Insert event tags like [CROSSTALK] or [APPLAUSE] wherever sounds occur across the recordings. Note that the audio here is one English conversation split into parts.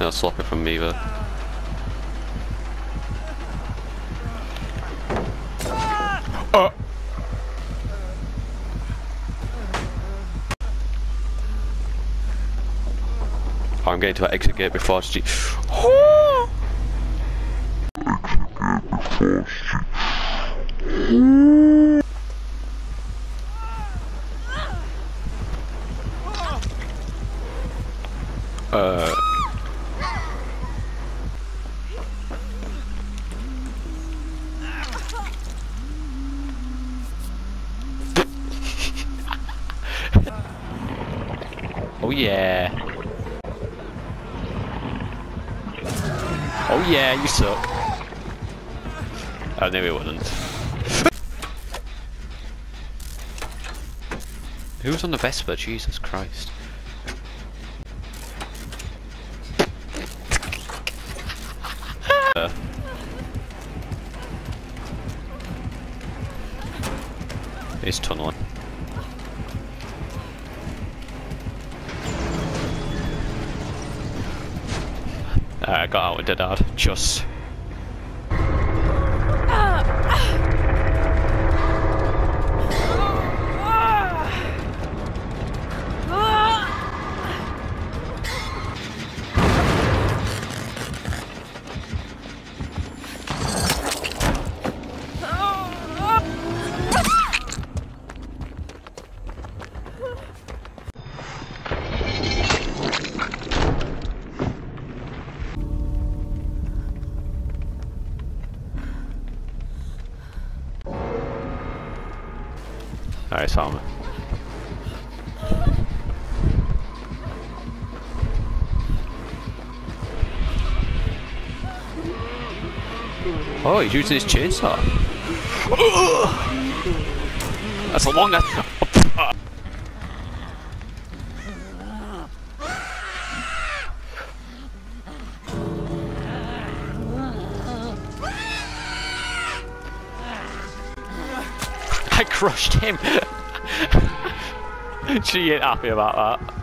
No, sloppy from me though. Oh! I'm getting to that exit gate before she. [GASPS] uh. Yeah. Oh yeah, you suck. I knew it wouldn't. Who's on the Vespa? Jesus Christ. He's tunneling. Uh, I got out with dad. Just. Alright, him. Oh, he's using his chainsaw. [GASPS] That's a long. I crushed him. [LAUGHS] she ain't happy about that.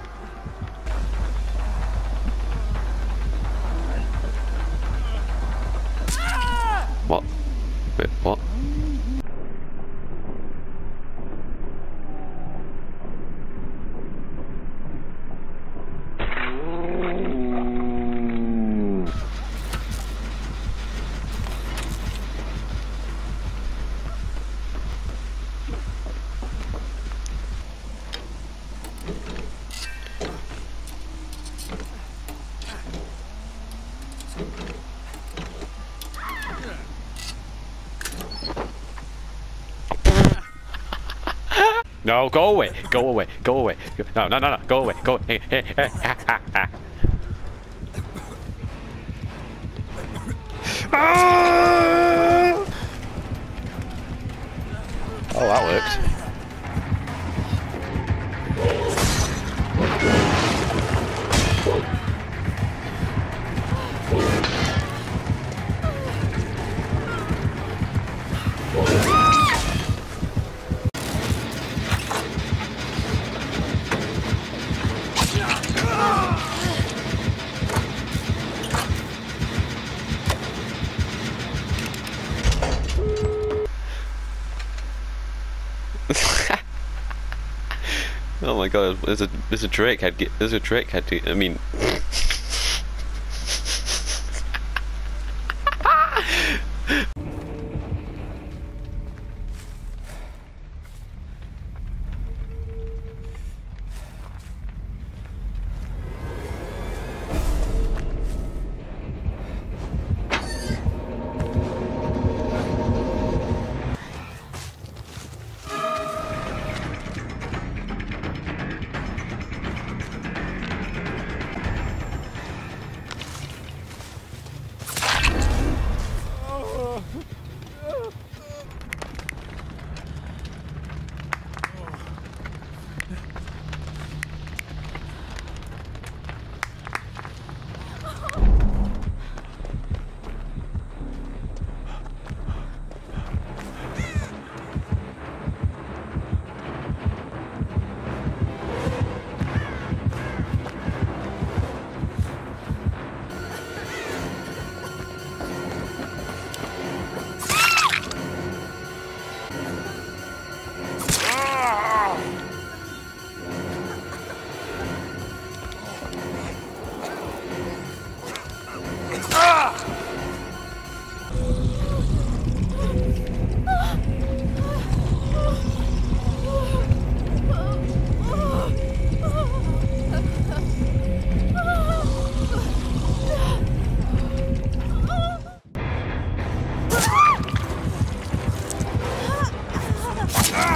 No, go away, go away, go away. No, no, no, no, go away, go away. Ah! Oh, that worked. Oh my god, there's a there's a Drake head there's a Drake head I mean